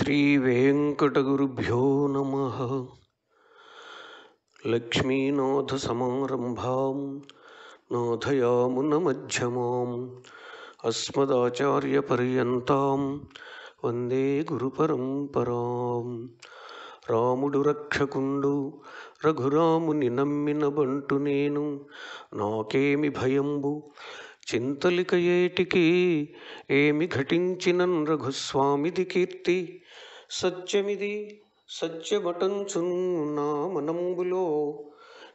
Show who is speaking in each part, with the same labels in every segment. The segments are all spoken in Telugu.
Speaker 1: శ్రీవేంకటగురుభ్యో నమ. లక్ష్మీనాథసమారంభాం నాథయామునమధ్యమాం అస్మదాచార్యపర్యంతం వందే గురుపరంపరాం. రాముడు రక్షకుండు రఘురాముని నమ్మిన బంటు నేను నాకేమి భయంబు? చింతలిక ఏటికి ఏమి ఘటించినన్ రఘుస్వామిది కీర్తి? సత్యమిది సత్యమటంచు నా మనంబులో.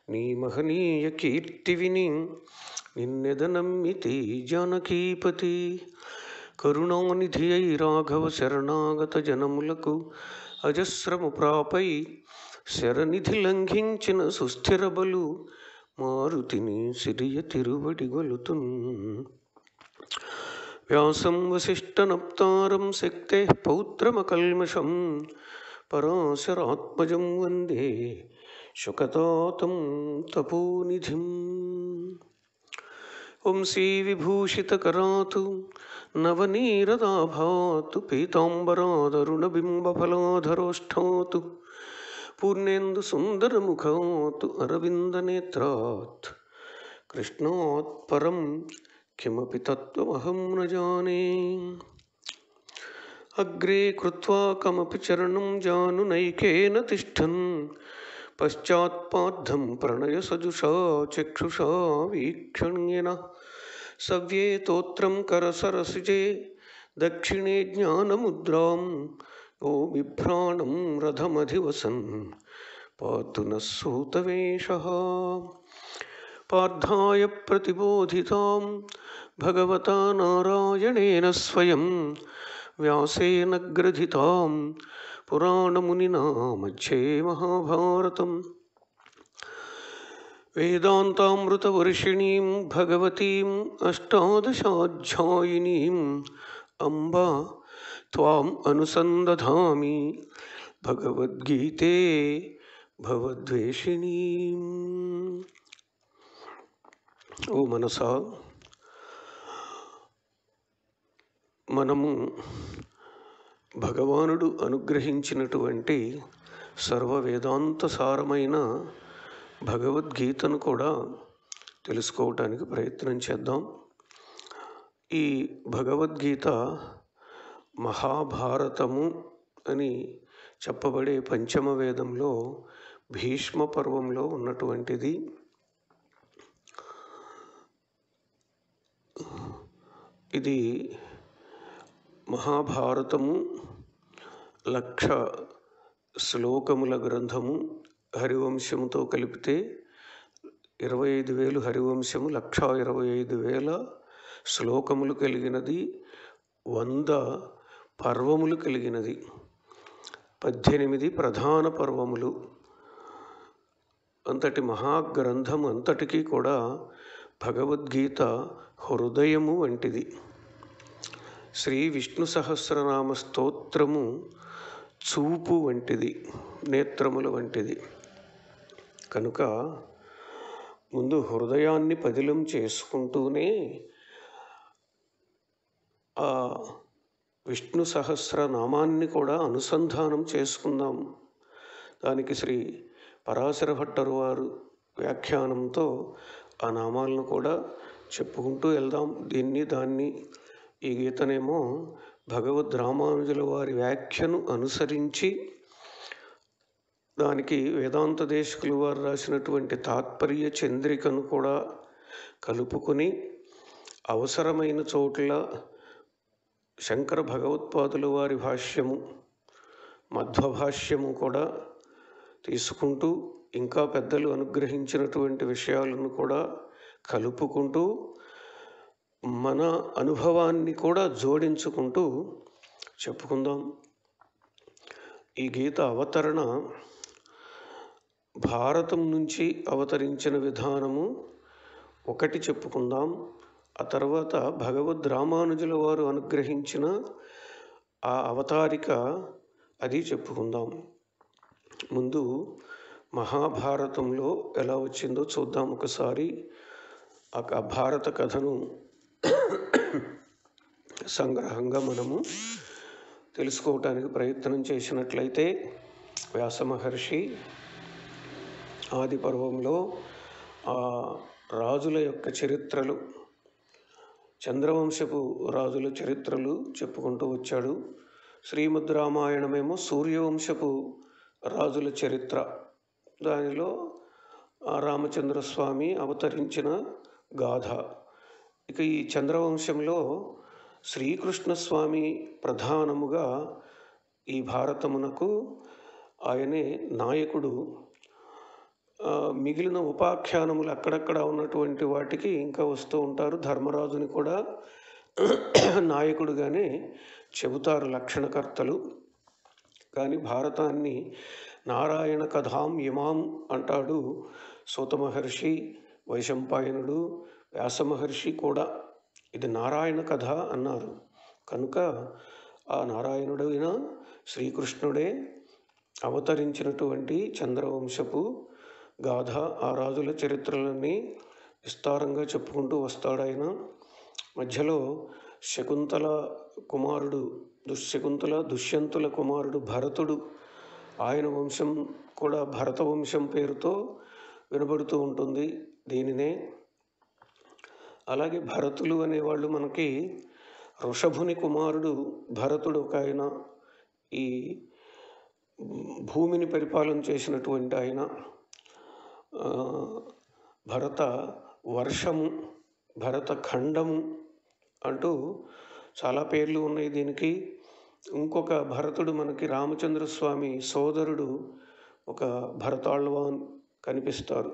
Speaker 1: నీ మహనీయ కీర్తి విని నిన్నెదనమ్మితి జానకీపతి. కరుణానిధి అయి రాఘవ శరణాగత జనములకు అజస్రము ప్రాపై శరనిధి లంఘించిన సుస్థిర బలు మారుతిని సిరియ తిరువడి గొలుతున్. व्यासं वसिष्ठनप्तारं सिक्तेः पौत्रमकल्मषं पराशरात्मजं वंदे शुकतातं तपोनिधिम् वंशीविभूषितकरातु नवनीरदाभातु पीताम्बरादरुणबिम्बफलाधरोष्ठातु पूर्णेन्दुसुन्दरमुखातु अरविन्दनेत्रात् कृष्णात् किमपि तत्त्वमहं न जाने। अग्रे कृत्वा कमपि चरणं जानुनैकेन तिष्ठन्। पश्चात्पाद्धं प्रणयसजुषा चक्षुषा वीक्षण्येन। सव्ये तोत्रं करसरसिजे दक्षिणे ज्ञानमुद्रां। यो बिभ्राणं रथमधिवसन्। पातु नः सूतवेषः। पार्थाय प्रतिबोधितां भगवता नारायणेन स्वयं व्यासेन ग्रथितां पुराणमुनिना मध्ये महाभारतम्। वेदान्तामृतवर्षिणीं भगवतीम् अष्टादशाध्यायिनीम् अम्बा त्वाम् अनुसन्दधामि भगवद्गीते भवद्वेषिणीम्। ओ मनसा మనము భగవానుడు అనుగ్రహించినటువంటి సర్వ వేదాంత సారమైన భగవద్గీతను కూడా తెలుసుకోవటానికి ప్రయత్నం చేద్దాం. ఈ భగవద్గీత మహాభారతము అని చెప్పబడే పంచమ వేదంలో భీష్మ పర్వంలో ఉన్నటువంటిది. ఇది మహాభారతము లక్ష శ్లోకముల గ్రంథము హరివంశముతో కలిపితే ఇరవై ఐదు వేలు హరివంశము లక్ష ఇరవై ఐదు వేల శ్లోకములు కలిగినది వంద పర్వములు కలిగినది. పద్దెనిమిది ప్రధాన పర్వములు. అంతటి మహాగ్రంథం అంతటికీ కూడా భగవద్గీత హృదయము వంటిది. శ్రీ విష్ణు సహస్రనామ స్తోత్రము చూపు వంటిది నేత్రముల వంటిది. కనుక ముందు హృదయాన్ని పదిలం చేసుకుంటూనే ఆ విష్ణు సహస్రనామాన్ని కూడా అనుసంధానం చేసుకుందాం. దానికి శ్రీ పరాశర భట్టరు వారు వ్యాఖ్యానంతో ఆ నామాలను కూడా చెప్పుకుంటూ వెళ్దాం. దీన్ని దాన్ని ఈ గీతనేమో భగవద్ రామానుజుల వారి వ్యాఖ్యను అనుసరించి దానికి వేదాంత దేశకులు వారు రాసినటువంటి తాత్పర్య చంద్రికను కూడా కలుపుకొని అవసరమైన చోట్ల శంకర భగవత్పాదుల వారి భాష్యము మధ్వభాష్యము కూడా తీసుకుంటూ ఇంకా పెద్దలు అనుగ్రహించినటువంటి విషయాలను కూడా కలుపుకుంటూ మన అనుభవాన్ని కూడా జోడించుకుంటూ చెప్పుకుందాం. ఈ గీత అవతరణ భారతం నుంచి అవతరించిన విధానము ఒకటి చెప్పుకుందాం. ఆ తర్వాత భగవద్ రామానుజుల వారు అనుగ్రహించిన ఆ అవతారిక అది చెప్పుకుందాం. ముందు మహాభారతంలో ఎలా వచ్చిందో చూద్దాం ఒకసారి. ఆ భారత కథను సంగ్రహంగా మనము తెలుసుకోవటానికి ప్రయత్నం చేసినట్లయితే వ్యాస మహర్షి ఆది పర్వంలో ఆ రాజుల యొక్క చరిత్రలు చంద్రవంశపు రాజుల చరిత్రలు చెప్పుకుంటూ వచ్చాడు. శ్రీమద్ రామాయణమేమో సూర్యవంశపు రాజుల చరిత్ర. దానిలో రామచంద్రస్వామి రామచంద్ర స్వామి అవతరించిన గాథ. ఇక ఈ చంద్రవంశంలో శ్రీకృష్ణస్వామి ప్రధానముగా ఈ భారతమునకు ఆయనే నాయకుడు. మిగిలిన ఉపాఖ్యానములు అక్కడక్కడ ఉన్నటువంటి వాటికి ఇంకా వస్తూ ఉంటారు. ధర్మరాజుని కూడా నాయకుడుగానే చెబుతారు లక్షణకర్తలు. కానీ భారతాన్ని నారాయణ కథాం ఇమాం అంటాడు సూత మహర్షి వైశంపాయనుడు. వ్యాసమహర్షి కూడా ఇది నారాయణ కథ అన్నారు. కనుక ఆ నారాయణుడైన శ్రీకృష్ణుడే అవతరించినటువంటి చంద్రవంశపు గాథ ఆ రాజుల చరిత్రలన్నీ విస్తారంగా చెప్పుకుంటూ వస్తాడాయన. మధ్యలో శకుంతల కుమారుడు దుశ్శకుంతల దుష్యంతుల కుమారుడు భరతుడు ఆయన వంశం కూడా భరత వంశం పేరుతో వినబడుతూ ఉంటుంది దీనినే. అలాగే భరతులు అనేవాళ్ళు మనకి ఋషభుని కుమారుడు భరతుడు ఒక ఆయన ఈ భూమిని పరిపాలన చేసినటువంటి ఆయన భరత వర్షము భరత ఖండము అంటూ చాలా పేర్లు ఉన్నాయి దీనికి. ఇంకొక భరతుడు మనకి రామచంద్ర స్వామి సోదరుడు ఒక భరతాళ్వాన్ కనిపిస్తారు.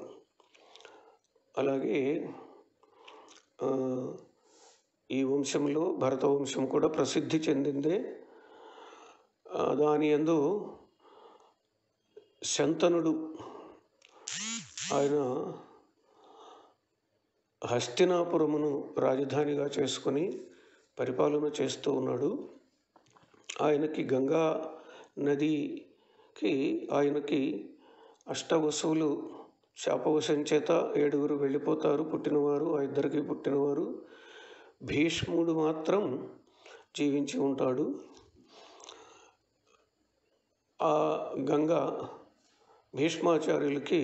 Speaker 1: అలాగే ఈ వంశంలో భరత వంశం కూడా ప్రసిద్ధి చెందిందే. దాని యందు శంతనుడు ఆయన హస్తినాపురమును రాజధానిగా చేసుకొని పరిపాలన చేస్తూ ఉన్నాడు. ఆయనకి గంగా నదికి ఆయనకి అష్టవసువులు శాపవశం చేత ఏడుగురు వెళ్ళిపోతారు. పుట్టినవారు ఆ ఇద్దరికి పుట్టినవారు. భీష్ముడు మాత్రం జీవించి ఉంటాడు. ఆ గంగ భీష్మాచార్యులకి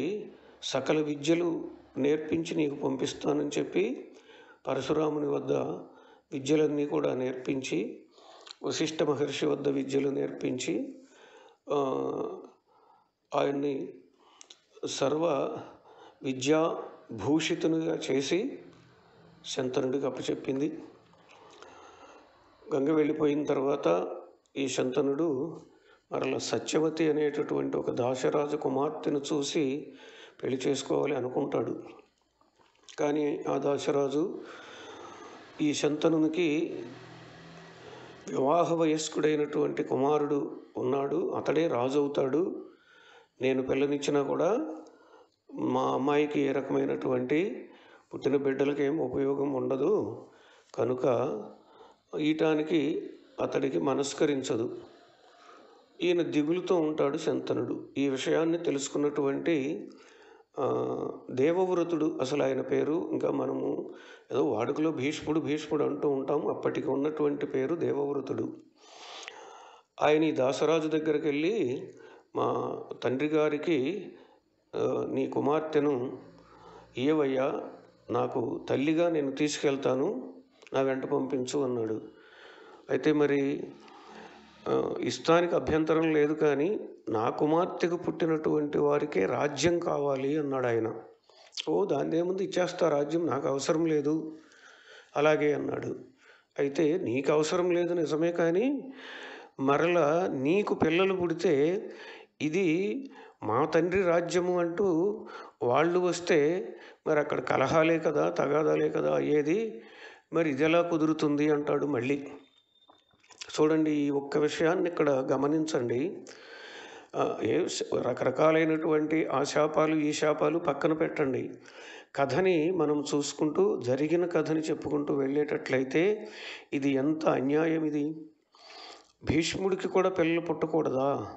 Speaker 1: సకల విద్యలు నేర్పించి నీకు పంపిస్తానని చెప్పి పరశురాముని వద్ద విద్యలన్నీ కూడా నేర్పించి వశిష్ఠ మహర్షి వద్ద విద్యలు నేర్పించి ఆయన్ని సర్వ విద్యా భూషితునిగా చేసి శంతనుడికి అప్పచెప్పింది. గంగ వెళ్ళిపోయిన తర్వాత ఈ శంతనుడు మరల సత్యవతి అనేటటువంటి ఒక దాశరాజు కుమార్తెను చూసి పెళ్ళి చేసుకోవాలి అనుకుంటాడు. కానీ ఆ దాశరాజు ఈ శంతనునికి వివాహ వయస్కుడైనటువంటి కుమారుడు ఉన్నాడు. అతడే రాజు అవుతాడు నేను పిల్లనిచ్చినా కూడా మా అమ్మాయికి ఏ రకమైనటువంటి పుట్టిన బిడ్డలకి ఏం ఉపయోగం ఉండదు. కనుక ఈటానికి అతడికి మనస్కరించదు. ఈయన దిగులుతో ఉంటాడు శంతనుడు. ఈ విషయాన్ని తెలుసుకున్నటువంటి దేవవ్రతుడు అసలు ఆయన పేరు. ఇంకా మనము ఏదో వాడుకలో భీష్ముడు భీష్ముడు అంటూ ఉంటాం అప్పటికి ఉన్నటువంటి పేరు దేవవ్రతుడు. ఆయన ఈ దాసరాజు దగ్గరికి వెళ్ళి మా తండ్రి గారికి నీ కుమార్తెను ఏవయ్యా నాకు తల్లిగా నేను తీసుకెళ్తాను నా వెంట పంపించు అన్నాడు. అయితే మరి ఇష్టానికి ఇస్తానికి అభ్యంతరం లేదు కానీ నా కుమార్తెకు పుట్టినటువంటి వారికే రాజ్యం కావాలి అన్నాడు ఆయన. ఓ దాని ఏముంది ఇచ్చేస్తా రాజ్యం నాకు అవసరం లేదు. అలాగే అన్నాడు. అయితే నీకు అవసరం లేదు నిజమే కానీ మరలా నీకు పిల్లలు పుడితే ఇది మా తండ్రి రాజ్యము అంటూ వాళ్ళు వస్తే మరి అక్కడ కలహాలే కదా తగాదాలే కదా అయ్యేది. మరి ఇది ఎలా కుదురుతుంది అంటాడు మళ్ళీ. చూడండి ఈ ఒక్క విషయాన్ని ఇక్కడ గమనించండి. ఏ రకరకాలైనటువంటి ఆ శాపాలు ఈ శాపాలు పక్కన పెట్టండి. కథని మనం చూసుకుంటూ జరిగిన కథని చెప్పుకుంటూ వెళ్ళేటట్లయితే ఇది ఎంత అన్యాయం ఇది. భీష్ముడికి కూడా పిల్లలు పుట్టకూడదా?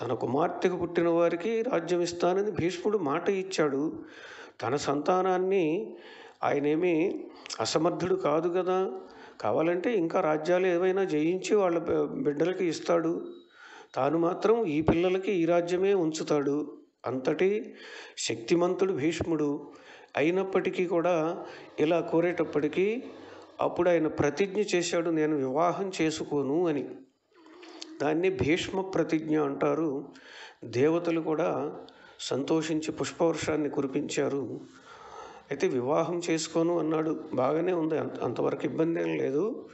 Speaker 1: తన కుమార్తెకు పుట్టిన వారికి రాజ్యం ఇస్తానని భీష్ముడు మాట ఇచ్చాడు. తన సంతానాన్ని ఆయనేమి అసమర్థుడు కాదు కదా. కావాలంటే ఇంకా రాజ్యాలు ఏవైనా జయించి వాళ్ళ బిడ్డలకి ఇస్తాడు. తాను మాత్రం ఈ పిల్లలకి ఈ రాజ్యమే ఉంచుతాడు. అంతటి శక్తిమంతుడు భీష్ముడు. అయినప్పటికీ కూడా ఇలా కోరేటప్పటికీ అప్పుడు ఆయన ప్రతిజ్ఞ చేశాడు నేను వివాహం చేసుకోను అని. దాన్ని భీష్మ ప్రతిజ్ఞ అంటారు. దేవతలు కూడా సంతోషించి పుష్పవర్షాన్ని కురిపించారు. అయితే వివాహం చేసుకోను అన్నాడు. బాగానే ఉంది. అంత అంతవరకు ఇబ్బంది ఏం లేదు.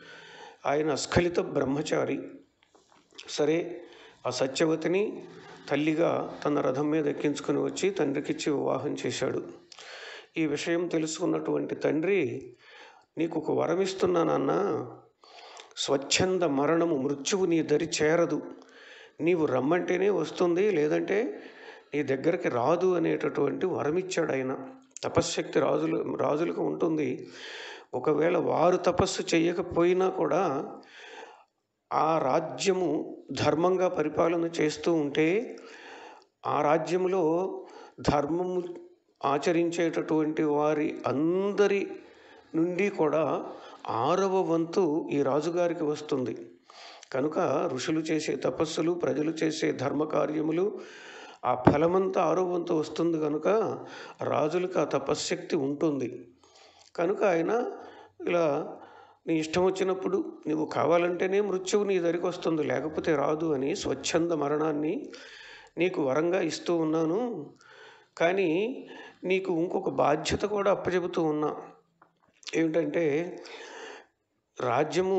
Speaker 1: ఆయన అస్ఖలిత బ్రహ్మచారి. సరే ఆ సత్యవతిని తల్లిగా తన రథం మీద ఎక్కించుకుని వచ్చి తండ్రికిచ్చి వివాహం చేశాడు. ఈ విషయం తెలుసుకున్నటువంటి తండ్రి నీకు ఒక వరం ఇస్తున్నానన్నా స్వచ్ఛంద మరణము మృత్యువు నీ దరి చేరదు. నీవు రమ్మంటేనే వస్తుంది లేదంటే నీ దగ్గరికి రాదు అనేటటువంటి వరమిచ్చాడు ఆయన. తపశ్శక్తి రాజులు రాజులకు ఉంటుంది. ఒకవేళ వారు తపస్సు చేయకపోయినా కూడా ఆ రాజ్యము ధర్మంగా పరిపాలన చేస్తూ ఉంటే ఆ రాజ్యంలో ధర్మము ఆచరించేటటువంటి వారి అందరి నుండి కూడా ఆరవ వంతు ఈ రాజుగారికి వస్తుంది. కనుక ఋషులు చేసే తపస్సులు ప్రజలు చేసే ధర్మకార్యములు ఆ ఫలమంతా ఆరో వంతు వస్తుంది కనుక రాజులకు ఆ తపశ్శక్తి ఉంటుంది. కనుక ఆయన ఇలా నీ ఇష్టం వచ్చినప్పుడు నువ్వు కావాలంటేనే మృత్యువు నీ దరికి వస్తుంది లేకపోతే రాదు అని స్వచ్ఛంద మరణాన్ని నీకు వరంగా ఇస్తూ ఉన్నాను. కానీ నీకు ఇంకొక బాధ్యత కూడా అప్పచెబుతూ ఉన్నా. ఏమిటంటే రాజ్యము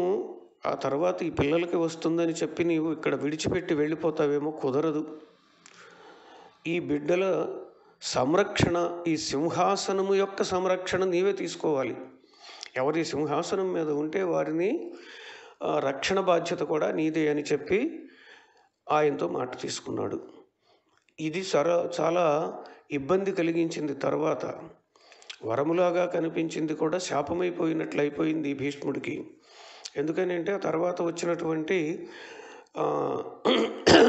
Speaker 1: ఆ తర్వాత ఈ పిల్లలకి వస్తుందని చెప్పి నీవు ఇక్కడ విడిచిపెట్టి వెళ్ళిపోతావేమో కుదరదు. ఈ బిడ్డల సంరక్షణ ఈ సింహాసనము యొక్క సంరక్షణ నీవే తీసుకోవాలి. ఎవరి సింహాసనం మీద ఉంటే వారిని రక్షణ బాధ్యత కూడా నీదే అని చెప్పి ఆయనతో మాట తీసుకున్నాడు. ఇది సర చాలా ఇబ్బంది కలిగించింది తర్వాత. వరములాగా కనిపించింది కూడా శాపమైపోయినట్లు అయిపోయింది భీష్ముడికి. ఎందుకని అంటే ఆ తర్వాత వచ్చినటువంటి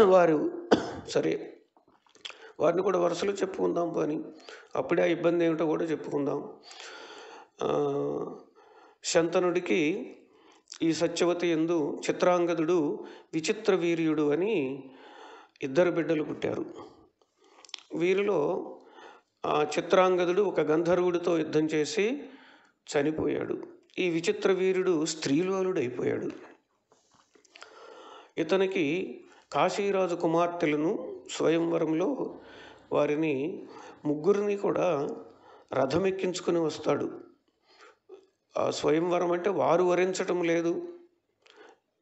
Speaker 1: వారు సరే వారిని కూడా వరుసలో చెప్పుకుందాం పని. అప్పుడే ఆ ఇబ్బంది ఏమిటో కూడా చెప్పుకుందాం. శంతనుడికి ఈ సత్యవతి ఎందు చిత్రాంగదుడు విచిత్ర వీర్యుడు అని ఇద్దరు బిడ్డలు పుట్టారు. వీరిలో ఆ చిత్రాంగదుడు ఒక గంధర్వుడితో యుద్ధం చేసి చనిపోయాడు. ఈ విచిత్ర వీరుడు స్త్రీలోలుడైపోయాడు ఇతనికి కాశీరాజు కుమార్తెలను స్వయంవరంలో వారిని ముగ్గురిని కూడా రథమెక్కించుకుని వస్తాడు. ఆ స్వయంవరం అంటే వారు వరించటం లేదు.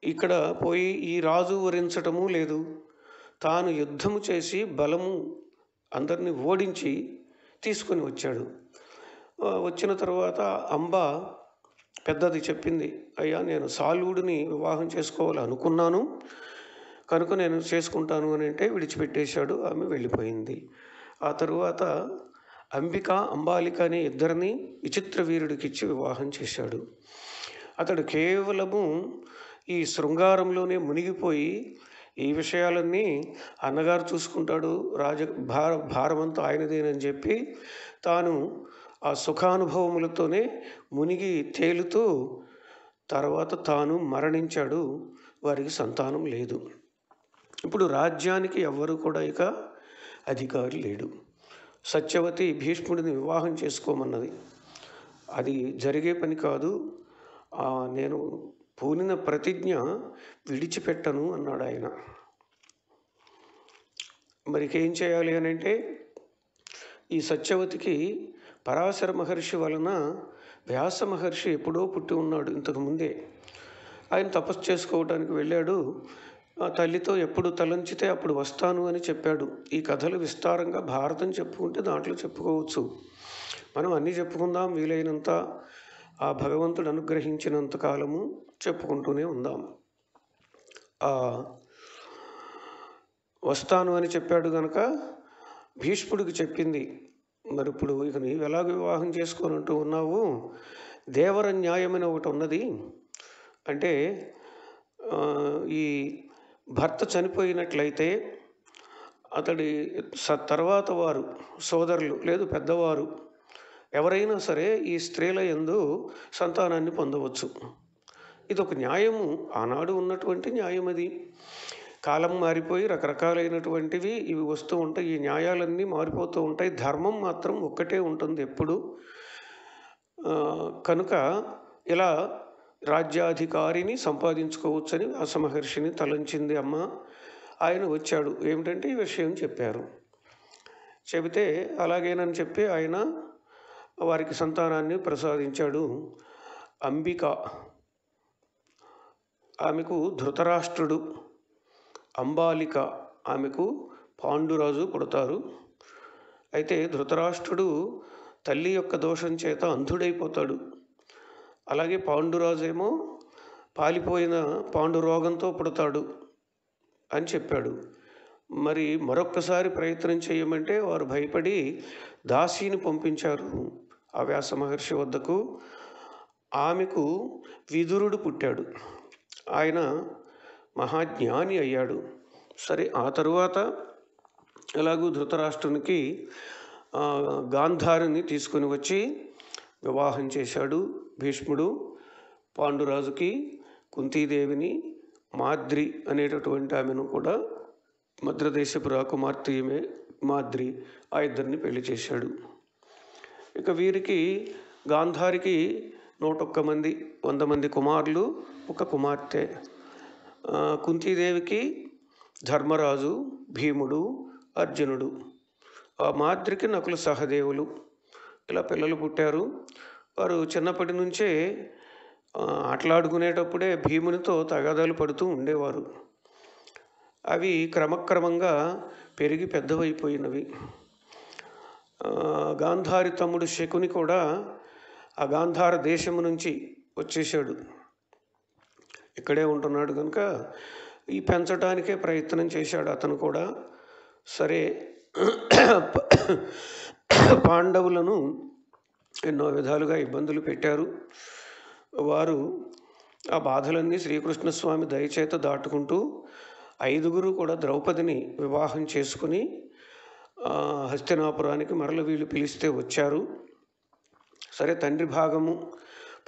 Speaker 1: ఇక్కడ పోయి ఈ రాజు వరించటము లేదు. తాను యుద్ధము చేసి బలము అందరినీ ఓడించి తీసుకొని వచ్చాడు. వచ్చిన తర్వాత అంబ పెద్దది చెప్పింది అయ్యా నేను సాలువుడిని వివాహం చేసుకోవాలి అనుకున్నాను కనుక నేను చేసుకుంటాను అని అంటే విడిచిపెట్టేశాడు ఆమె వెళ్ళిపోయింది. ఆ తరువాత అంబిక అంబాలిక అనే ఇద్దరిని విచిత్ర వీరుడికి ఇచ్చి వివాహం చేశాడు. అతడు కేవలము ఈ శృంగారంలోనే మునిగిపోయి ఈ విషయాలన్నీ అన్నగారు చూసుకుంటాడు. రాజ భార భారమంతా ఆయనదేనని చెప్పి తాను ఆ సుఖానుభవములతోనే మునిగి తేలుతూ తర్వాత తాను మరణించాడు. వారికి సంతానం లేదు. ఇప్పుడు రాజ్యానికి ఎవ్వరు కూడా ఇక అధికారి లేడు. సత్యవతి భీష్ముడిని వివాహం చేసుకోమన్నది. అది జరిగే పని కాదు. నేను పూనిన ప్రతిజ్ఞ విడిచిపెట్టను అన్నాడు ఆయన. మరికేం చేయాలి అని అంటే ఈ సత్యవతికి పరాశర మహర్షి వలన వ్యాస మహర్షి ఎప్పుడో పుట్టి ఉన్నాడు ఇంతకుముందే ఆయన తపస్సు చేసుకోవడానికి వెళ్ళాడు. ఆ తల్లితో ఎప్పుడు తలంచితే అప్పుడు వస్తాను అని చెప్పాడు. ఈ కథలు విస్తారంగా భారతం చెప్పుకుంటే దాంట్లో చెప్పుకోవచ్చు. మనం అన్నీ చెప్పుకుందాం వీలైనంత ఆ భగవంతుడు అనుగ్రహించినంత కాలము చెప్పుకుంటూనే ఉందాం. వస్తాను అని చెప్పాడు గనక భీష్ముడికి చెప్పింది. మరి ఇప్పుడు ఇక నీవు ఎలాగ వివాహం చేసుకోనంటూ అంటూ ఉన్నావు? దేవర న్యాయమని ఒకటి ఉన్నది. అంటే ఈ భర్త చనిపోయినట్లయితే అతడి తర్వాత వారు సోదరులు లేదు పెద్దవారు ఎవరైనా సరే ఈ స్త్రీల యందు సంతానాన్ని పొందవచ్చు. ఇది ఒక న్యాయము. ఆనాడు ఉన్నటువంటి న్యాయం అది. కాలం మారిపోయి రకరకాలైనటువంటివి ఇవి వస్తూ ఉంటాయి. ఈ న్యాయాలన్నీ మారిపోతూ ఉంటాయి. ధర్మం మాత్రం ఒక్కటే ఉంటుంది ఎప్పుడు. కనుక ఇలా రాజ్యాధికారిని సంపాదించుకోవచ్చని వ్యాసమహర్షిని తలంచింది అమ్మ. ఆయన వచ్చాడు. ఏమిటంటే ఈ విషయం చెప్పారు. చెబితే అలాగేనని చెప్పి ఆయన వారికి సంతానాన్ని ప్రసాదించాడు. అంబిక ఆమెకు ధృతరాష్ట్రుడు. అంబాలిక ఆమెకు పాండురాజు పుడతారు. అయితే ధృతరాష్ట్రుడు తల్లి యొక్క దోషం చేత అంధుడైపోతాడు. అలాగే పాండురాజు ఏమో పాలిపోయిన పాండురోగంతో పుడతాడు అని చెప్పాడు. మరి మరొక్కసారి ప్రయత్నం చేయమంటే వారు భయపడి దాసీని పంపించారు. ఆ వ్యాస మహర్షి వద్దకు ఆమెకు విదురుడు పుట్టాడు. ఆయన మహాజ్ఞాని అయ్యాడు. సరే ఆ తరువాత ఎలాగూ ధృతరాష్ట్రునికి గాంధారిని తీసుకుని వచ్చి వివాహం చేశాడు భీష్ముడు. పాండురాజుకి కుంతీదేవిని మాద్రి అనేటటువంటి ఆమెను కూడా మద్రదేశపు రాకుమార్తె మాద్రి ఆ ఇద్దరిని పెళ్ళి చేశాడు. ఇక వీరికి గాంధారికి నూటొక్క మంది వంద మంది కుమారులు ఒక కుమార్తె. కుంతీదేవికి ధర్మరాజు భీముడు అర్జునుడు. ఆ మాద్రికి నకుల సహదేవులు. ఇలా పిల్లలు పుట్టారు. వారు చిన్నప్పటి నుంచే ఆటలాడుకునేటప్పుడే భీమునితో తగాదాలు పడుతూ ఉండేవారు. అవి క్రమక్రమంగా పెరిగి పెద్దవైపోయినవి. గాంధారి తమ్ముడు శకుని కూడా ఆ గాంధార దేశము నుంచి వచ్చేసాడు ఇక్కడే ఉంటున్నాడు కనుక ఈ పెంచడానికే ప్రయత్నం చేశాడు అతను కూడా. సరే పాండవులను ఎన్నో విధాలుగా ఇబ్బందులు పెట్టారు. వారు ఆ బాధలన్నీ శ్రీకృష్ణస్వామి దయచేత దాటుకుంటూ ఐదుగురు కూడా ద్రౌపదిని వివాహం చేసుకుని హస్తినాపురానికి మరల వీళ్ళు పిలిస్తే వచ్చారు. సరే తండ్రి భాగము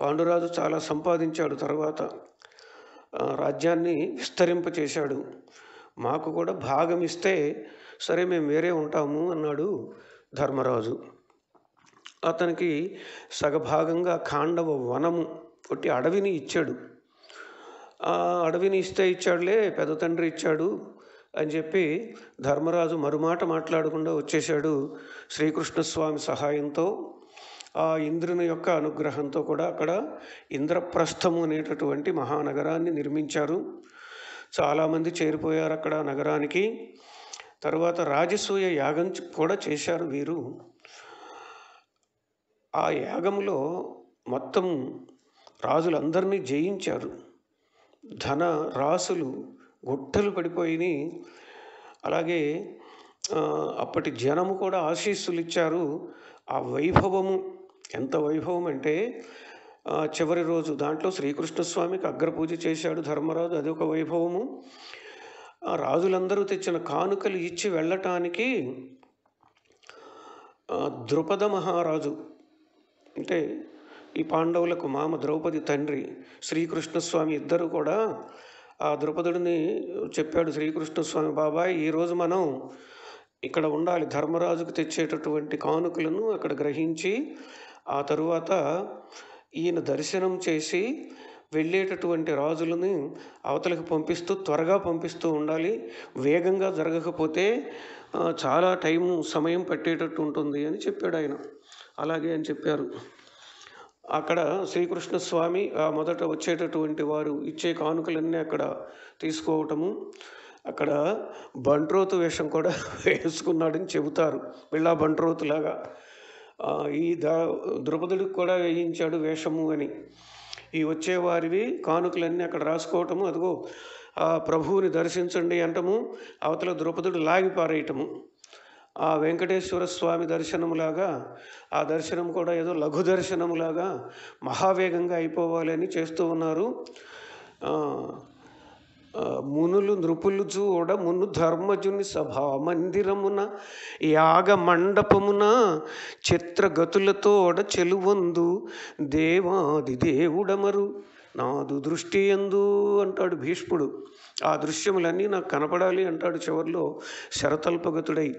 Speaker 1: పాండురాజు చాలా సంపాదించాడు. తర్వాత రాజ్యాన్ని విస్తరింపచేశాడు మాకు కూడా భాగం ఇస్తే సరే మేము వేరే ఉంటాము అన్నాడు ధర్మరాజు. అతనికి సగభాగంగా ఖాండవ వనము ఒకటి అడవిని ఇచ్చాడు. ఆ అడవిని ఇస్తే ఇచ్చాడులే పెద్ద తండ్రి ఇచ్చాడు. అని చెప్పి ధర్మరాజు మరుమాట మాట్లాడకుండా వచ్చేశాడు శ్రీకృష్ణస్వామి సహాయంతో. ఆ ఇంద్రుని యొక్క అనుగ్రహంతో కూడా అక్కడ ఇంద్రప్రస్థము అనేటటువంటి మహానగరాన్ని నిర్మించారు. చాలామంది చేరిపోయారు అక్కడ నగరానికి. తర్వాత రాజసూయ యాగం కూడా చేశారు వీరు. ఆ యాగంలో మొత్తం రాజులందరినీ జయించారు. ధన రాసులు గుట్టలు పడిపోయినాయి అలాగే అప్పటి జనము కూడా ఆశీస్సులు ఇచ్చారు ఆ వైభవము ఎంత వైభవం అంటే చివరి రోజు దాంట్లో శ్రీకృష్ణస్వామికి అగ్రపూజ చేశాడు ధర్మరాజు అది ఒక వైభవము. ఆ రాజులందరూ తెచ్చిన కానుకలు ఇచ్చి వెళ్ళటానికి ద్రుపద మహారాజు అంటే ఈ పాండవులకు మామ ద్రౌపది తండ్రి శ్రీకృష్ణస్వామి ఇద్దరు కూడా ఆ ద్రుపదుడిని చెప్పాడు శ్రీకృష్ణస్వామి బాబాయ్ ఈరోజు మనం ఇక్కడ ఉండాలి. ధర్మరాజుకు తెచ్చేటటువంటి కానుకలను అక్కడ గ్రహించి ఆ తరువాత ఈయన దర్శనం చేసి వెళ్ళేటటువంటి రాజులని అవతలకు పంపిస్తూ త్వరగా పంపిస్తూ ఉండాలి. వేగంగా జరగకపోతే చాలా టైం సమయం పట్టేటట్టు ఉంటుంది అని చెప్పాడు ఆయన. అలాగే అని చెప్పారు. అక్కడ శ్రీకృష్ణ స్వామి ఆ మొదట వచ్చేటటువంటి వారు ఇచ్చే కానుకలన్నీ అక్కడ తీసుకోవటము. అక్కడ బంట్రోతు వేషం కూడా వేసుకున్నాడని చెబుతారు. బిళ్ళా బంట్రోతులాగా ఈ దా ద్రుపదుడికి కూడా వేయించాడు వేషము అని. ఈ వచ్చేవారివి కానుకలన్నీ అక్కడ రాసుకోవటము. అదిగో ఆ ప్రభువుని దర్శించండి అంటము. అవతల ద్రుపదుడు లాగి పారేయటము. ఆ వెంకటేశ్వర స్వామి దర్శనములాగా ఆ దర్శనం కూడా ఏదో లఘు దర్శనములాగా మహావేగంగా అయిపోవాలి అని చేస్తూ ఉన్నారు. మునులు నృపులు చూడ మును ధర్మజుని సభా మందిరమున యాగ మండపమున చిత్రగతులతోడ చెలువందు దేవాది దేవుడమరు. నాదు దృష్టి ఎందు అంటాడు భీష్ముడు. ఆ దృశ్యములన్నీ నాకు కనపడాలి అంటాడు చివరిలో శరతల్పగతుడై.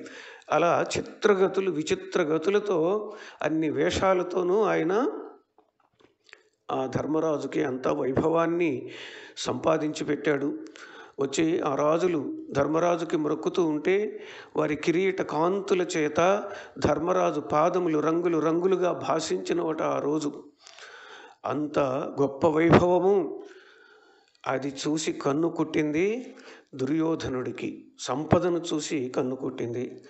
Speaker 1: అలా చిత్రగతులు విచిత్రగతులతో అన్ని వేషాలతోనూ ఆయన ఆ ధర్మరాజుకి అంత వైభవాన్ని సంపాదించి పెట్టాడు. వచ్చి ఆ రాజులు ధర్మరాజుకి మొక్కుతూ ఉంటే వారి కిరీట కాంతుల చేత ధర్మరాజు పాదములు రంగులు రంగులుగా భాషించిన ఒకట ఆ రోజు. అంత గొప్ప వైభవము అది చూసి కన్ను కుట్టింది దుర్యోధనుడికి. సంపదను చూసి కన్ను కుట్టింది.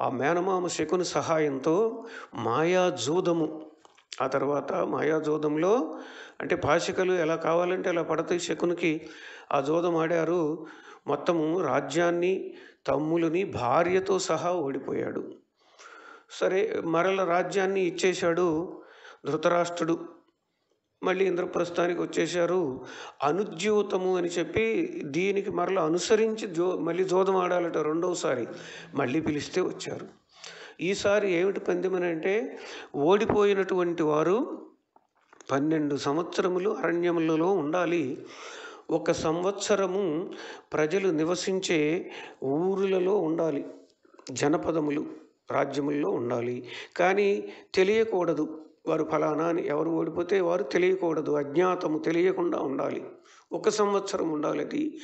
Speaker 1: ఆ మేనమామ శకుని సహాయంతో మాయాజూదము ఆ తర్వాత మాయాజోదంలో అంటే పాశికలు ఎలా కావాలంటే అలా పడతాయి శకునికి. ఆ జోదం ఆడారు. మొత్తము రాజ్యాన్ని తమ్ములని భార్యతో సహా ఓడిపోయాడు. సరే మరల రాజ్యాన్ని ఇచ్చేశాడు ధృతరాష్ట్రుడు. మళ్ళీ ఇంద్రప్రస్థానికి వచ్చేశారు. అనుద్యూతము అని చెప్పి దీనికి మరల అనుసరించి జో మళ్ళీ జోదం ఆడాలట రెండవసారి మళ్ళీ పిలిస్తే వచ్చారు. ఈసారి ఏమిటి పందెమనంటే ఓడిపోయినటువంటి వారు పన్నెండు సంవత్సరములు అరణ్యములలో ఉండాలి. ఒక సంవత్సరము ప్రజలు నివసించే ఊరులలో ఉండాలి. జనపదములు రాజ్యముల్లో ఉండాలి. కానీ తెలియకూడదు. వారు ఫలానా అని ఎవరు ఓడిపోతే వారు తెలియకూడదు. అజ్ఞాతము తెలియకుండా ఉండాలి. ఒక సంవత్సరం ఉండాలి అది.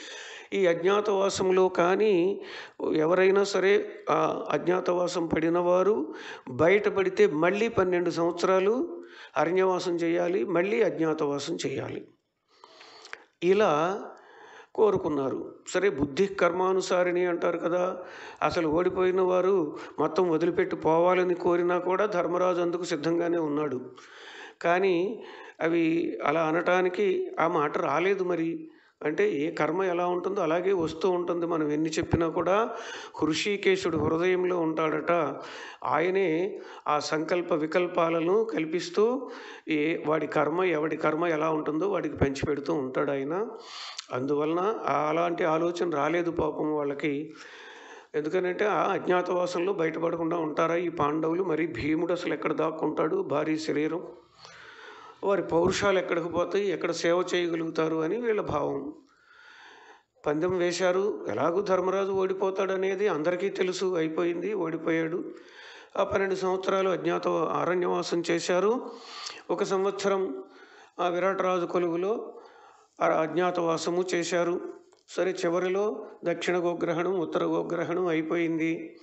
Speaker 1: ఈ అజ్ఞాతవాసంలో కానీ ఎవరైనా సరే ఆ అజ్ఞాతవాసం పడిన వారు బయటపడితే మళ్ళీ పన్నెండు సంవత్సరాలు అరణ్యవాసం చేయాలి మళ్ళీ అజ్ఞాతవాసం చేయాలి. ఇలా కోరుకున్నారు. సరే బుద్ధి కర్మానుసారిణి అంటారు కదా అసలు ఓడిపోయిన వారు మొత్తం వదిలిపెట్టి పోవాలని కోరినా కూడా ధర్మరాజు అందుకు సిద్ధంగానే ఉన్నాడు. కానీ అవి అలా అనటానికి ఆ మాట రాలేదు మరి. అంటే ఏ కర్మ ఎలా ఉంటుందో అలాగే వస్తూ ఉంటుంది. మనం ఎన్ని చెప్పినా కూడా హృషికేశుడు హృదయంలో ఉంటాడట. ఆయనే ఆ సంకల్ప వికల్పాలను కల్పిస్తూ ఏ వాడి కర్మ ఎవడి కర్మ ఎలా ఉంటుందో వాడికి పెంచి పెడుతూ ఉంటాడు ఆయన. అందువలన అలాంటి ఆలోచన రాలేదు పాపం వాళ్ళకి. ఎందుకనంటే ఆ అజ్ఞాతవాసంలో బయటపడకుండా ఉంటారా ఈ పాండవులు? మరి భీముడు అసలు ఎక్కడ దాక్కుంటాడు? భారీ శరీరం. వారి పౌరుషాలు ఎక్కడికి పోతాయి? ఎక్కడ సేవ చేయగలుగుతారు అని వీళ్ళ భావం. పందెం వేశారు. ఎలాగూ ధర్మరాజు ఓడిపోతాడు అనేది అందరికీ తెలుసు. అయిపోయింది ఓడిపోయాడు. ఆ పన్నెండు సంవత్సరాలు అజ్ఞాత అరణ్యవాసం చేశారు. ఒక సంవత్సరం ఆ విరాటరాజు కొలువులో అజ్ఞాతవాసము చేశారు. సరే చివరిలో దక్షిణ గోగ్రహణం ఉత్తర గోగ్రహణం అయిపోయింది.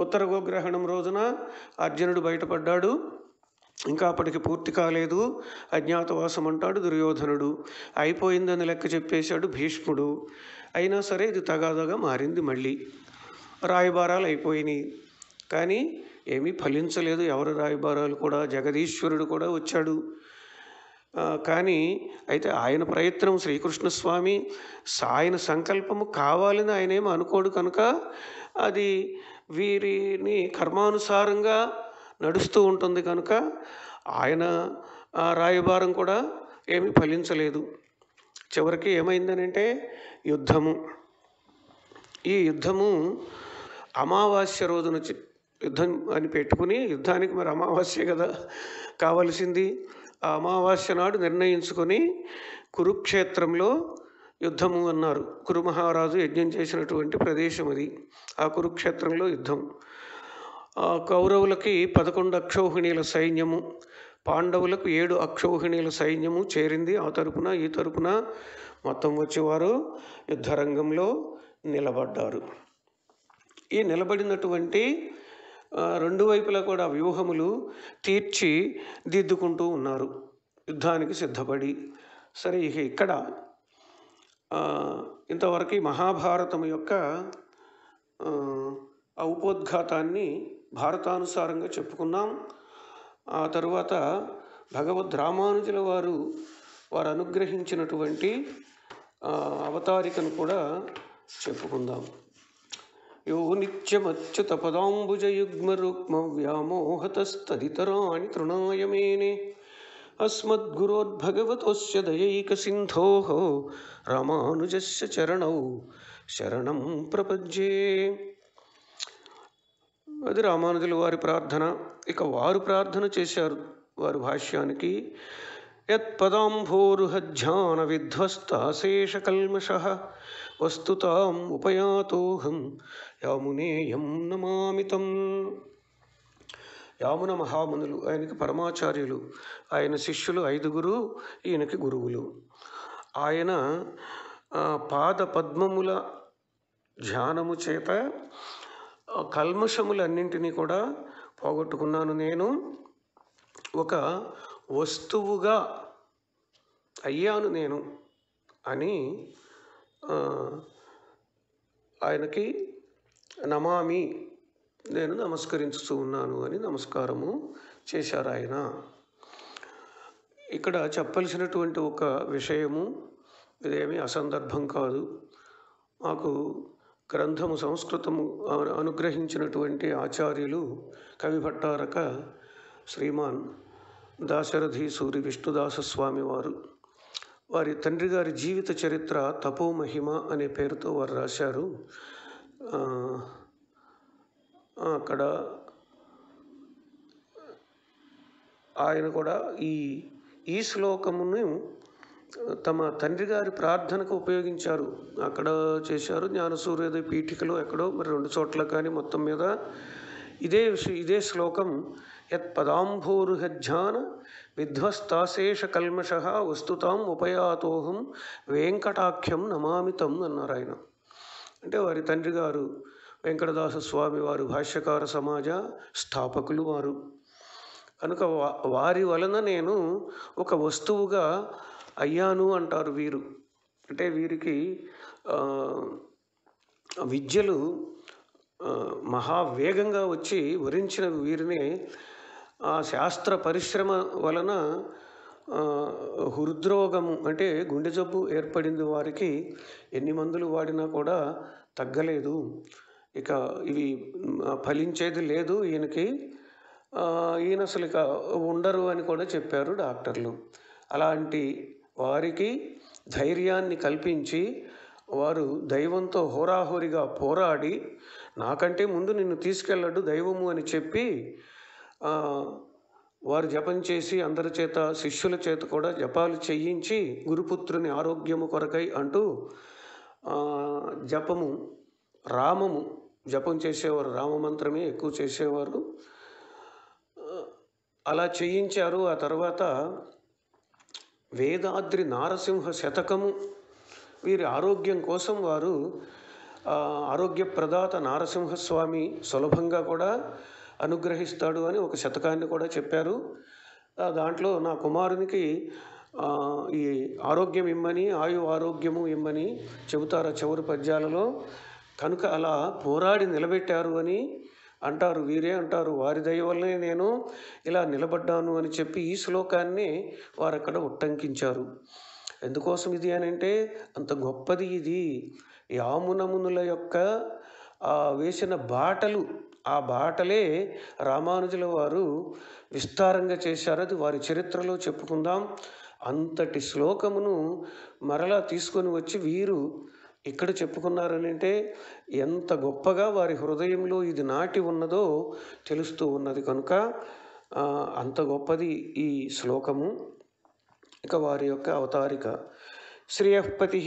Speaker 1: ఉత్తర గోగ్రహణం రోజున అర్జునుడు బయటపడ్డాడు. ఇంకా అప్పటికి పూర్తి కాలేదు. అజ్ఞాతవాసం అంటాడు దుర్యోధనుడు. అయిపోయిందని లెక్క చెప్పేశాడు భీష్ముడు. అయినా సరే ఇది తగాదగా మారింది మళ్ళీ. రాయబారాలు అయిపోయినాయి. కానీ ఏమీ ఫలించలేదు. ఎవరి రాయబారాలు కూడా? జగదీశ్వరుడు కూడా వచ్చాడు. కానీ అయితే ఆయన ప్రయత్నం శ్రీకృష్ణస్వామి ఆయన సంకల్పము కావాలని ఆయన ఏమి అనుకోడు కనుక అది వీరిని కర్మానుసారంగా నడుస్తూ ఉంటుంది కనుక ఆయన రాయబారం కూడా ఏమీ ఫలించలేదు. చివరికి ఏమైందనంటే యుద్ధము. ఈ యుద్ధము అమావాస్య రోజున యుద్ధం అని పెట్టుకుని యుద్ధానికి మరి అమావాస్య కదా కావలసింది. ఆ అమావాస్య నాడు నిర్ణయించుకొని కురుక్షేత్రంలో యుద్ధము అన్నారు. కురు మహారాజు యజ్ఞం చేసినటువంటి ప్రదేశం అది. ఆ కురుక్షేత్రంలో యుద్ధం. ఆ కౌరవులకి పదకొండు అక్షౌహిణీల సైన్యము పాండవులకు ఏడు అక్షౌహిణీల సైన్యము చేరింది. ఆ తరపున ఈ తరపున మొత్తం వచ్చేవారు యుద్ధరంగంలో నిలబడ్డారు. ఈ నిలబడినటువంటి రెండు వైపులా కూడా వ్యూహములు తీర్చి దిద్దుకుంటూ ఉన్నారు. యుద్ధానికి సిద్ధపడి. సరే ఇక ఇక్కడ ఇంతవరకు మహాభారతం యొక్క ఔపోద్ఘాతాన్ని భారతానుసారంగా చెప్పుకున్నాం. ఆ తరువాత భగవద్ రామానుజుల వారు వారు అనుగ్రహించినటువంటి అవతారికను కూడా చెప్పుకుందాం. యో నిత్యమచ్యుత వ్యామోహతస్తదితరాణి తృణాయ మేనే అస్మద్గురోద్భగవతోస్య దయైక సింధో రామానుజస్య చరణౌ శరణం ప్రపంచే అది రామానుజుల వారి ప్రార్థన ఇక వారు ప్రార్థన చేశారు వారి భాష్యానికి. యత్పదాంభోరుహధ్యాన విధ్వస్తాశేషకల్మష వస్తుతాం ఉపయాతోహం. యామునేయం నమామితం యామున మహామునులు ఆయనకి పరమాచార్యులు. ఆయన శిష్యులు ఐదుగురు ఈయనకి గురువులు. ఆయన పాద పద్మముల ధ్యానము చేత కల్మషములన్నింటినీ కూడా పోగొట్టుకున్నాను నేను. ఒక వస్తువుగా అయ్యాను నేను అని ఆయనకి నమామి నేను నమస్కరించుతూ ఉన్నాను అని నమస్కారము చేశారు ఆయన. ఇక్కడ చెప్పాల్సినటువంటి ఒక విషయము ఇదేమి అసందర్భం కాదు. మాకు గ్రంథము సంస్కృతము అనుగ్రహించినటువంటి ఆచార్యులు కవి భట్టారక శ్రీమాన్ దాశరథి సూరి విష్ణుదాస స్వామి వారు. వారి తండ్రి గారి జీవిత చరిత్ర తపోమహిమ అనే పేరుతో వారు రాశారు. అక్కడ ఆయన కూడా ఈ ఈ శ్లోకమును తమ తండ్రి గారి ప్రార్థనకు ఉపయోగించారు. అక్కడ చేశారు జ్ఞానసూర్యోదయ పీఠికలో ఎక్కడో మరి రెండు చోట్ల కానీ మొత్తం మీద ఇదే విషయం ఇదే శ్లోకం యత్ పదాంభోరుహధ్యాన విధ్వస్తాశేష కల్మష వస్తుతాం ఉపయాతోహం వెంకటాఖ్యం నమామితం అన్నారు ఆయన. అంటే వారి తండ్రి గారు వెంకటదాస స్వామి వారు భాష్యకార సమాజ స్థాపకులు వారు. కనుక వా- వారి వలన నేను ఒక వస్తువుగా అయ్యాను అంటారు వీరు. అంటే వీరికి విద్యలు మహావేగంగా వచ్చి వరించిన వీరిని ఆ శాస్త్ర పరిశ్రమ వలన హృద్రోగము అంటే గుండె జబ్బు ఏర్పడింది వారికి ఎన్ని మందులు వాడినా కూడా తగ్గలేదు. ఇక ఇవి ఫలించేది లేదు ఈయనకి. ఈయన అసలు ఇక ఉండరు అని కూడా చెప్పారు డాక్టర్లు. అలాంటి వారికి ధైర్యాన్ని కల్పించి వారు దైవంతో హోరాహోరిగా పోరాడి నాకంటే ముందు నిన్ను తీసుకెళ్ళడు దైవము అని చెప్పి వారు జపం చేసి అందరి చేత శిష్యుల చేత కూడా జపాలు చేయించి గురుపుత్రుని ఆరోగ్యము కొరకై అంటూ జపము రామము జపం చేసేవారు రామమంత్రమే ఎక్కువ చేసేవారు. అలా చేయించారు. ఆ తర్వాత వేదాద్రి నారసింహ శతకము వీరి ఆరోగ్యం కోసం వారు ఆరోగ్య ప్రదాత నారసింహస్వామి సులభంగా కూడా అనుగ్రహిస్తాడు అని ఒక శతకాన్ని కూడా చెప్పారు. దాంట్లో నా కుమారునికి ఈ ఆరోగ్యం ఇమ్మని ఆయు ఆరోగ్యము ఇమ్మని చెబుతారు చివరి పద్యాలలో. కనుక అలా పోరాడి నిలబెట్టారు అని అంటారు. వీరే అంటారు వారి దయ వల్లనే నేను ఇలా నిలబడ్డాను అని చెప్పి ఈ శ్లోకాన్ని వారు అక్కడ ఉట్టంకించారు. ఎందుకోసం ఇది అని అంటే అంత గొప్పది ఇది. యామునమునుల యొక్క వేసిన బాటలు ఆ బాటలే రామానుజుల వారు విస్తారంగా చేశారు. అది వారి చరిత్రలో చెప్పుకుందాం. అంతటి శ్లోకమును మరలా తీసుకొని వచ్చి వీరు ఇక్కడ చెప్పుకున్నారని అంటే ఎంత గొప్పగా వారి హృదయంలో ఇది నాటి ఉన్నదో తెలుస్తూ ఉన్నది కనుక అంత గొప్పది ఈ శ్లోకము. ఇక వారి యొక్క అవతారిక. శ్రేయఃపతి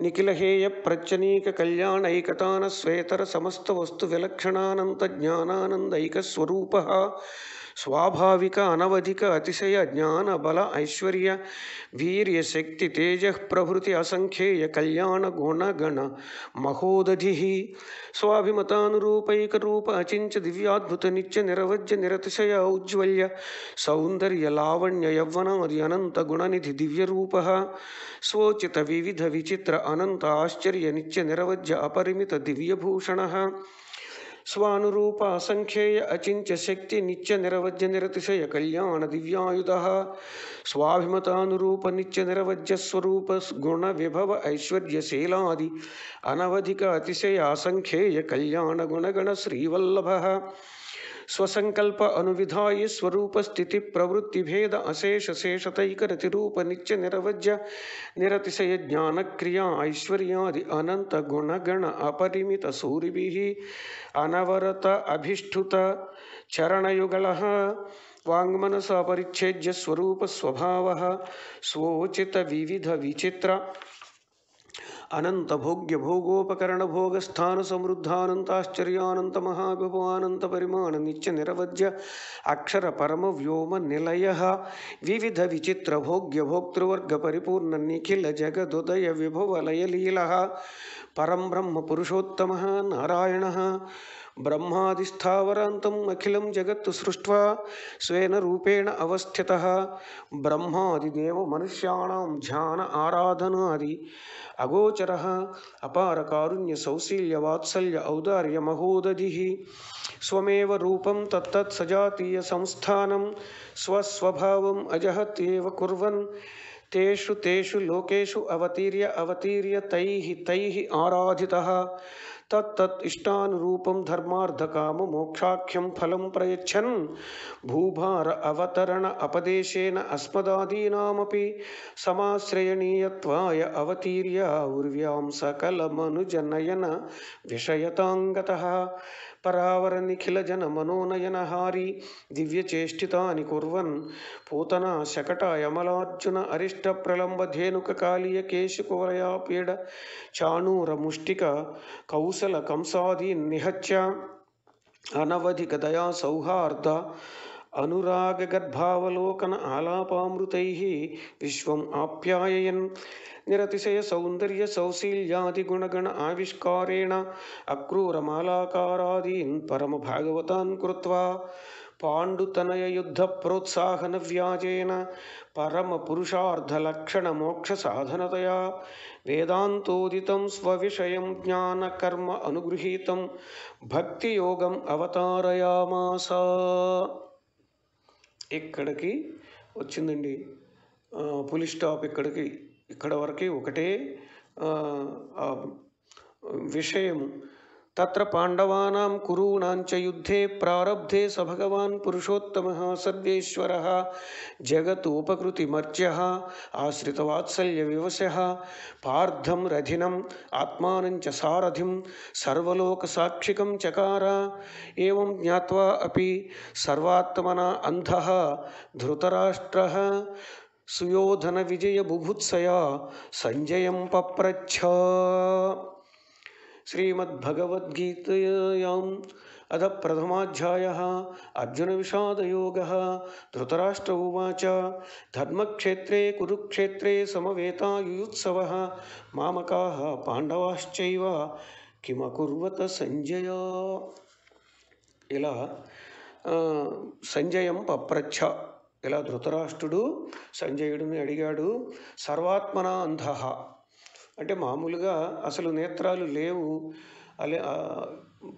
Speaker 1: నిఖిలహేయ ప్రత్యనీక కళ్యాణైకతాన శ్వేతర సమస్త వస్తు విలక్షణానంత జ్ఞానానందైకస్వరూప स्वाभाविक अनवधिक अतिशय ज्ञान, बल, ऐश्वर्य, वीर्य, शक्ति, तेज, प्रभृति, असंख्येय, कल्याण, गुण, गण, महोदधि। स्वाभिमतानुरूपैक अचिंच दिव्याद्भुत, नित्य, निरवज्य, निरतिशय उज्ज्वल्य सौंदर्य, लावण्य, यवनादि, अनंत गुणनिधि दिव्य रूप स्वोचित विविध विचित्र, अनंत, आश्चर्य, नित्य, निरवज्य, अपरिमित दिव्य भूषण स्वानुरूप असंख्येय अचिंच शक्ति नित्य निरवज्य निरतिशय कल्याण दिव्यायुध। स्वाभिमतानुरूप नित्य निरवज्य स्वरूप गुण विभव ऐश्वर्य शैलादि अनवधिक अतिशय असंख्येय कल्याण गुणगण श्रीवल्लभ। स्वसंकल्प अनुविधाय स्वरूप स्थिति प्रवृत्ति भेद अशेष शेषतैक रतिरूप नित्य निरवज्य निरतिशय ज्ञान क्रिया ऐश्वर्यादि अनंत गुण गण अपरिमित सूरिभिः अनवरत अभिष्ठुत चरणयुगलः वाङ्मनसपरिच्छेद्य स्वरूपस्वभावः स्वोचित विविध विचित्र अनंत भोग्य भोगोपकरण भोग स्थान समृद्धानंताश्चर्यानंत महाविभवानंत परिमाण नित्य निरवध्य अक्षर परम व्योम निलय विविध विचित्र भोग्य भोक्तृवर्ग परिपूर्ण निखिल जगदुदय विभवलय लील परम ब्रह्म पुरुषोत्तम नारायण ब्रह्मादिस्थावरान्तम् अखिलं जगत् सृष्ट्वा स्वेन रूपेण अवस्थितः। ब्रह्मादिदेव मनुष्याणां ध्यान आराधनादि अगोचरः। अपारकारुण्यसौशील्यवात्सल्य औदार्यमहोदधिः स्वमेव रूपं तत्तत् सजातीयसंस्थानं स्वस्वभावम् अजहत् एव कुर्वन्। तेषु तेषु लोकेषु अवतीर्य अवतीर्य तैः तैः आराधितः। तत्तत् इष्टानुरूपं धर्मार्थकाम मोक्षाख्यम फल प्रय्छन भूभार अवतरण अपदेशन अस्मदादीनामपि समाश्रयणीयत्वाय अवती उर्व्यां सकलमनुजनयन विषयताङ्गतः। సమాశ్రయణీయత్వాయ అవతీర్య ఉర్వ్యాం సకలమనుజనయన విషయతాంగతః పరావర నిఖిల జన మనోనయన హారి దివ్యచేష్టితాని కుర్వన్ పూతన శకట యమలార్జున అరిష్ట ప్రలంబ ధేనుక కాళీయ కేశుకువలయా పీడ చాణూర ముష్టిక కౌసల కంసాది నిహత్య అనవధిక దయా సౌహార్ద అనురాగ గర్భావలోకన ఆలాపామృతై విశ్వం ఆప్యాయయన్ నిరతిశయ సౌందర్య సౌశీల్యాది గుణగణ ఆవిష్కారేణ అక్రూరమాలాకారాదీన్ పరమ భాగవతాన్ కృత్వా పాండుతనయ యుద్ధ ప్రోత్సాహన వ్యాజేన పరమ పురుషార్థ లక్షణ మోక్ష సాధనతయా వేదాంతోదితం స్వవిషయం జ్ఞాన కర్మ అనుగృహీతం భక్తి యోగం అవతారయామాస ఇక్కడికి వచ్చిందండి ఆ, పులి స్టాప్ ఇక్కడికి ఇక్కడ వరకు ఒకటే ఆ, ఆ విషయము తత్ర పాండవానాం కురూణాంచ యుద్ధే ప్రారబ్ధే స భగవాన్ పురుషోత్తమ సర్వేశ్వర జగతోపకృతిమర్చ్య ఆశ్రితవాత్సల్య వివశ పార్థం రథినం ఆత్మానం చ సారథిం సర్వలోకసాక్షికం చకార ఏం జ్ఞాత్వా అపి సర్వాత్మన అంధః ధృతరాష్ట్రः सुयोधन विजय बुभुत्सया संजयं अद श्रीमद्भगवद्गीतायाम् अध प्रथमाध्यायः। अर्जुनविषादयोगः धृतराष्ट्र उवाच। धर्मक्षेत्रे, कुरुक्षेत्रे समवेतायुयुत्सवः मामकाः पांडवाश्च किमकुर्वत संजय? इला संजय पप्रछ ఇలా ధృతరాష్ట్రుడు సంజయుడిని అడిగాడు సర్వాత్మన అంధ. అంటే మామూలుగా అసలు నేత్రాలు లేవు. అలే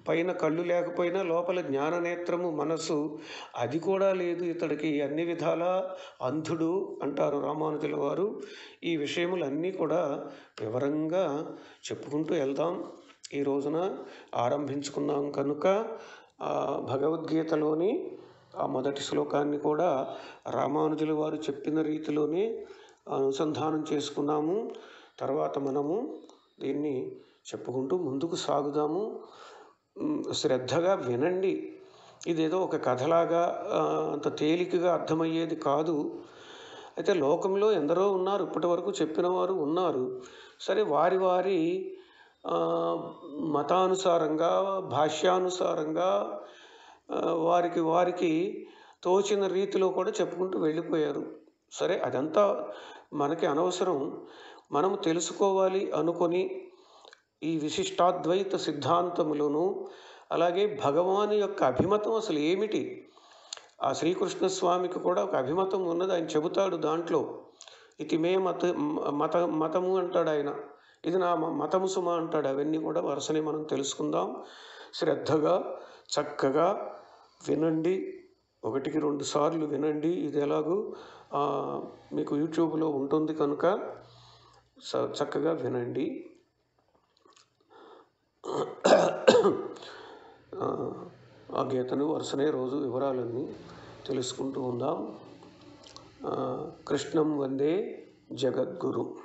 Speaker 1: పైన కళ్ళు లేకపోయినా లోపల జ్ఞాన నేత్రము మనసు అది కూడా లేదు ఇతడికి. అన్ని విధాల అంధుడు అంటారు రామానుజుల వారు. ఈ విషయములన్నీ కూడా వివరంగా చెప్పుకుంటూ వెళ్దాం. ఈ రోజున ఆరంభించుకున్నాం కనుక భగవద్గీతలోని ఆ మొదటి శ్లోకాన్ని కూడా రామానుజుల వారు చెప్పిన రీతిలోనే అనుసంధానం చేసుకున్నాము. తర్వాత మనము దీన్ని చెప్పుకుంటూ ముందుకు సాగుదాము. శ్రద్ధగా వినండి. ఇదేదో ఒక కథలాగా అంత తేలికగా అర్థమయ్యేది కాదు. అయితే లోకంలో ఎందరో ఉన్నారు ఇప్పటి వరకు చెప్పిన వారు ఉన్నారు. సరే వారి వారి మతానుసారంగా భాష్యానుసారంగా వారికి వారికి తోచిన రీతిలో కూడా చెప్పుకుంటూ వెళ్ళిపోయారు. సరే అదంతా మనకి అనవసరం. మనము తెలుసుకోవాలి అనుకొని ఈ విశిష్టాద్వైత సిద్ధాంతములను అలాగే భగవాను యొక్క అభిమతం అసలు ఏమిటి? ఆ శ్రీకృష్ణ స్వామికి కూడా ఒక అభిమతం ఉన్నది. ఆయన చెబుతాడు దాంట్లో ఇది మే మత మత మతము అంటాడు ఆయన. ఇది నా మ- మతము సుమ అంటాడు. అవన్నీ కూడా వరుసనే మనం తెలుసుకుందాం. శ్రద్ధగా చక్కగా వినండి. ఒకటికి రెండు సార్లు వినండి. ఇది ఎలాగూ మీకు యూట్యూబ్లో ఉంటుంది కనుక స- చక్కగా వినండి. ఆ, గీతను వరుసనే రోజు వివరాలన్నీ తెలుసుకుంటూ ఉందాం. కృష్ణం వందే జగద్గురు.